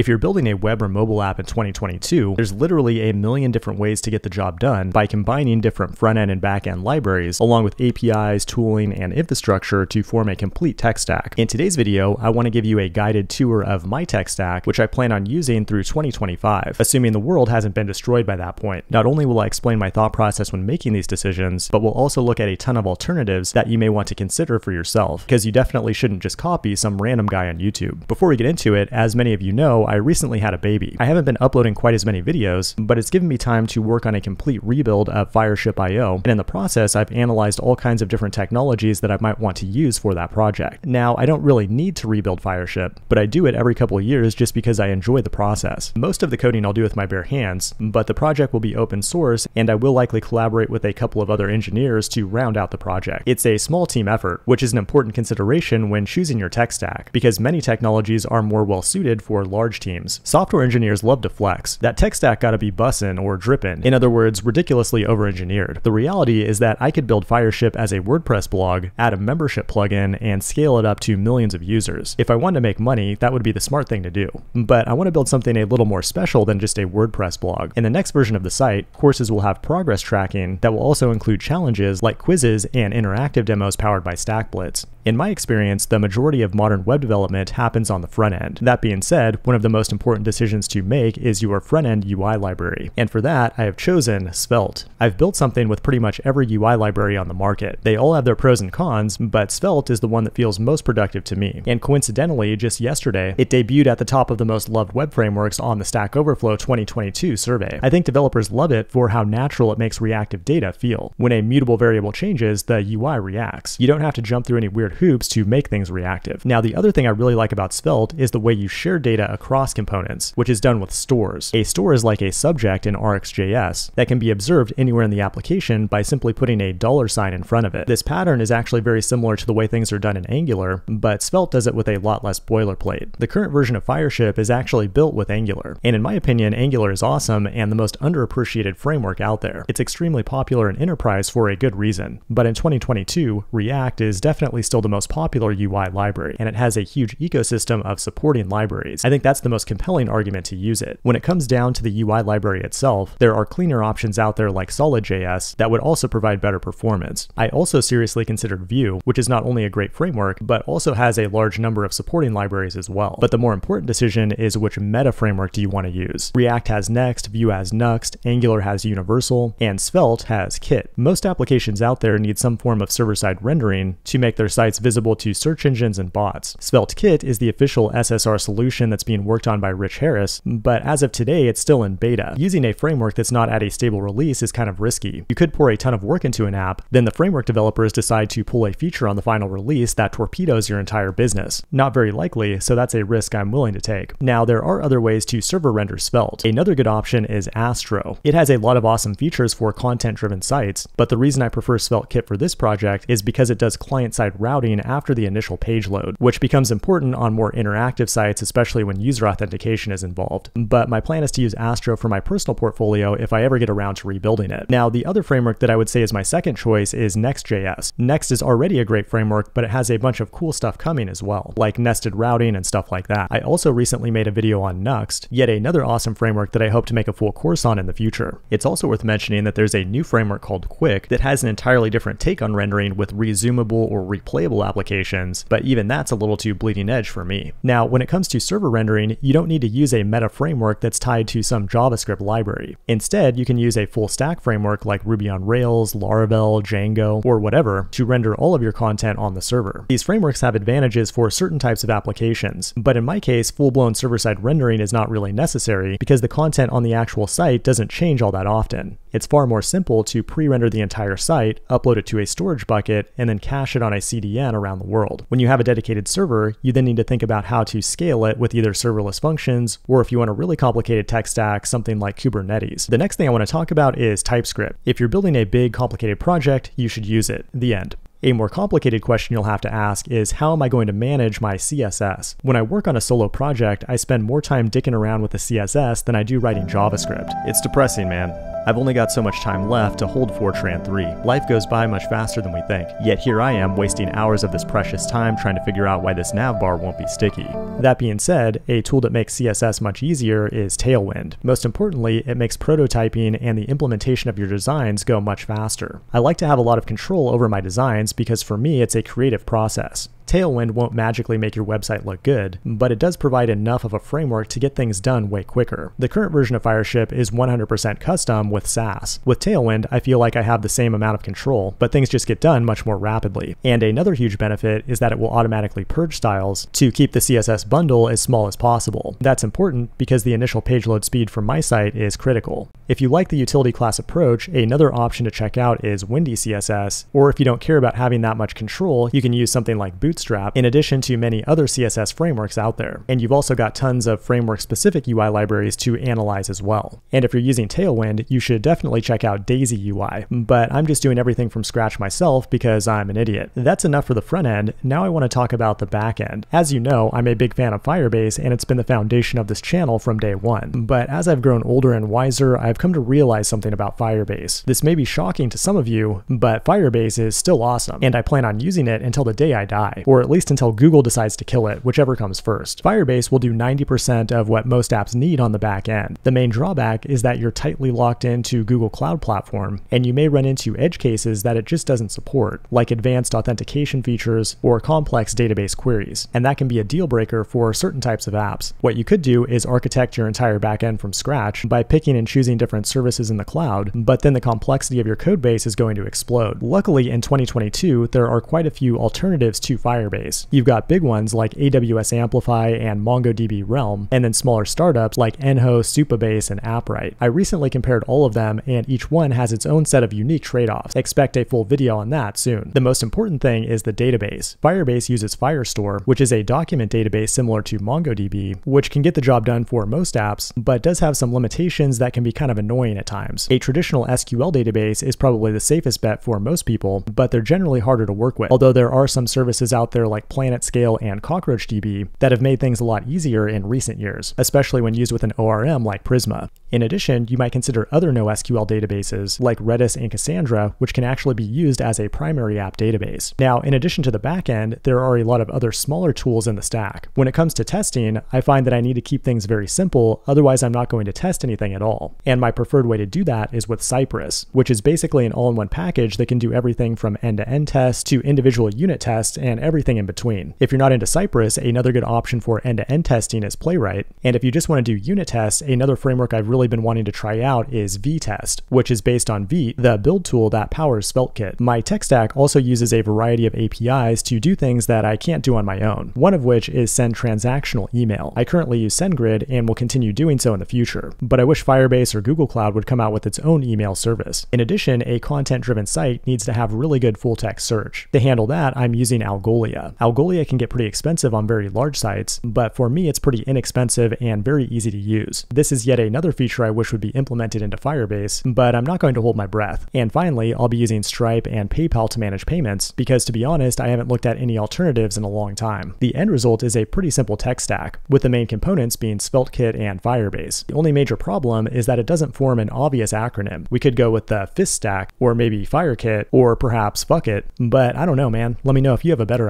If you're building a web or mobile app in 2022, there's literally a million different ways to get the job done by combining different front end and back end libraries, along with APIs, tooling, and infrastructure to form a complete tech stack. In today's video, I want to give you a guided tour of my tech stack, which I plan on using through 2025, assuming the world hasn't been destroyed by that point. Not only will I explain my thought process when making these decisions, but we'll also look at a ton of alternatives that you may want to consider for yourself, because you definitely shouldn't just copy some random guy on YouTube. Before we get into it, as many of you know, I recently had a baby. I haven't been uploading quite as many videos, but it's given me time to work on a complete rebuild of Fireship.io, and in the process, I've analyzed all kinds of different technologies that I might want to use for that project. Now, I don't really need to rebuild Fireship, but I do it every couple years just because I enjoy the process. Most of the coding I'll do with my bare hands, but the project will be open source, and I will likely collaborate with a couple of other engineers to round out the project. It's a small team effort, which is an important consideration when choosing your tech stack, because many technologies are more well suited for large teams. Software engineers love to flex. That tech stack gotta be bussin' or drippin'. In other words, ridiculously over-engineered. The reality is that I could build Fireship as a WordPress blog, add a membership plugin, and scale it up to millions of users. If I wanted to make money, that would be the smart thing to do. But I want to build something a little more special than just a WordPress blog. In the next version of the site, courses will have progress tracking that will also include challenges like quizzes and interactive demos powered by StackBlitz. In my experience, the majority of modern web development happens on the front end. That being said, one of the most important decisions to make is your front end UI library. And for that, I have chosen Svelte. I've built something with pretty much every UI library on the market. They all have their pros and cons, but Svelte is the one that feels most productive to me. And coincidentally, just yesterday, it debuted at the top of the most loved web frameworks on the Stack Overflow 2022 survey. I think developers love it for how natural it makes reactive data feel. When a mutable variable changes, the UI reacts. You don't have to jump through any weird hoops to make things reactive. Now, the other thing I really like about Svelte is the way you share data across components, which is done with stores. A store is like a subject in RxJS that can be observed anywhere in the application by simply putting a dollar sign in front of it. This pattern is actually very similar to the way things are done in Angular, but Svelte does it with a lot less boilerplate. The current version of Fireship is actually built with Angular, and in my opinion, Angular is awesome and the most underappreciated framework out there. It's extremely popular in enterprise for a good reason, but in 2022, React is definitely still the most popular UI library, and it has a huge ecosystem of supporting libraries. I think that's the most compelling argument to use it. When it comes down to the UI library itself, there are cleaner options out there like Solid.js that would also provide better performance. I also seriously considered Vue, which is not only a great framework, but also has a large number of supporting libraries as well. But the more important decision is which meta framework do you want to use. React has Next, Vue has Nuxt, Angular has Universal, and Svelte has Kit. Most applications out there need some form of server-side rendering to make their sites visible to search engines and bots. Svelte Kit is the official SSR solution that's being worked on by Rich Harris, but as of today, it's still in beta. Using a framework that's not at a stable release is kind of risky. You could pour a ton of work into an app, then the framework developers decide to pull a feature on the final release that torpedoes your entire business. Not very likely, so that's a risk I'm willing to take. Now, there are other ways to server render Svelte. Another good option is Astro. It has a lot of awesome features for content-driven sites, but the reason I prefer Svelte Kit for this project is because it does client-side routing after the initial page load, which becomes important on more interactive sites, especially when user authentication is involved. But my plan is to use Astro for my personal portfolio if I ever get around to rebuilding it. Now, the other framework that I would say is my second choice is Next.js. Next is already a great framework, but it has a bunch of cool stuff coming as well, like nested routing and stuff like that. I also recently made a video on Nuxt, yet another awesome framework that I hope to make a full course on in the future. It's also worth mentioning that there's a new framework called Qwik that has an entirely different take on rendering with resumable or replayable applications, but even that's a little too bleeding edge for me. Now, when it comes to server rendering, you don't need to use a meta framework that's tied to some JavaScript library. Instead, you can use a full stack framework like Ruby on Rails, Laravel, Django, or whatever to render all of your content on the server. These frameworks have advantages for certain types of applications, but in my case, full-blown server-side rendering is not really necessary because the content on the actual site doesn't change all that often. It's far more simple to pre-render the entire site, upload it to a storage bucket, and then cache it on a CDN around the world. When you have a dedicated server, you then need to think about how to scale it with either serverless functions, or if you want a really complicated tech stack, something like Kubernetes. The next thing I want to talk about is TypeScript. If you're building a big, complicated project, you should use it. The end. A more complicated question you'll have to ask is how am I going to manage my CSS? When I work on a solo project, I spend more time dicking around with the CSS than I do writing JavaScript. It's depressing, man. I've only got so much time left to hold Fortran 3. Life goes by much faster than we think, yet here I am wasting hours of this precious time trying to figure out why this navbar won't be sticky. That being said, a tool that makes CSS much easier is Tailwind. Most importantly, it makes prototyping and the implementation of your designs go much faster. I like to have a lot of control over my designs because for me it's a creative process. Tailwind won't magically make your website look good, but it does provide enough of a framework to get things done way quicker. The current version of Fireship is 100% custom with Sass. With Tailwind, I feel like I have the same amount of control, but things just get done much more rapidly. And another huge benefit is that it will automatically purge styles to keep the CSS bundle as small as possible. That's important because the initial page load speed for my site is critical. If you like the utility class approach, another option to check out is Windi CSS, or if you don't care about having that much control, you can use something like Bootstrap Bootstrap, in addition to many other CSS frameworks out there. And you've also got tons of framework specific UI libraries to analyze as well. And if you're using Tailwind, you should definitely check out Daisy UI. But I'm just doing everything from scratch myself because I'm an idiot. That's enough for the front end. Now I want to talk about the back end. As you know, I'm a big fan of Firebase and it's been the foundation of this channel from day one. But as I've grown older and wiser, I've come to realize something about Firebase. This may be shocking to some of you, but Firebase is still awesome, and I plan on using it until the day I die or at least until Google decides to kill it, whichever comes first. Firebase will do 90% of what most apps need on the back end. The main drawback is that you're tightly locked into Google Cloud Platform, and you may run into edge cases that it just doesn't support, like advanced authentication features or complex database queries, and that can be a deal breaker for certain types of apps. What you could do is architect your entire backend from scratch by picking and choosing different services in the cloud, but then the complexity of your code base is going to explode. Luckily, in 2022, there are quite a few alternatives to Firebase Firebase. You've got big ones like AWS Amplify and MongoDB Realm, and then smaller startups like Nhost, Supabase, and Appwrite. I recently compared all of them, and each one has its own set of unique trade-offs. Expect a full video on that soon. The most important thing is the database. Firebase uses Firestore, which is a document database similar to MongoDB, which can get the job done for most apps, but does have some limitations that can be kind of annoying at times. A traditional SQL database is probably the safest bet for most people, but they're generally harder to work with, although there are some services out there like PlanetScale and CockroachDB that have made things a lot easier in recent years, especially when used with an ORM like Prisma. In addition, you might consider other NoSQL databases like Redis and Cassandra, which can actually be used as a primary app database. Now, in addition to the backend, there are a lot of other smaller tools in the stack. When it comes to testing, I find that I need to keep things very simple, otherwise I'm not going to test anything at all. And my preferred way to do that is with Cypress, which is basically an all-in-one package that can do everything from end-to-end tests to individual unit tests and everything in between. If you're not into Cypress, another good option for end-to-end testing is Playwright. And if you just want to do unit tests, another framework I've really been wanting to try out is Vitest, which is based on Vite, the build tool that powers SvelteKit. My tech stack also uses a variety of APIs to do things that I can't do on my own, one of which is send transactional email. I currently use SendGrid and will continue doing so in the future, but I wish Firebase or Google Cloud would come out with its own email service. In addition, a content-driven site needs to have really good full-text search. To handle that, I'm using Algolia. Algolia can get pretty expensive on very large sites, but for me it's pretty inexpensive and very easy to use. This is yet another feature I wish would be implemented into Firebase, but I'm not going to hold my breath. And finally, I'll be using Stripe and PayPal to manage payments, because to be honest, I haven't looked at any alternatives in a long time. The end result is a pretty simple tech stack, with the main components being SvelteKit and Firebase. The only major problem is that it doesn't form an obvious acronym. We could go with the FIST stack, or maybe FireKit, or perhaps fuck it, but I don't know man. Let me know if you have a better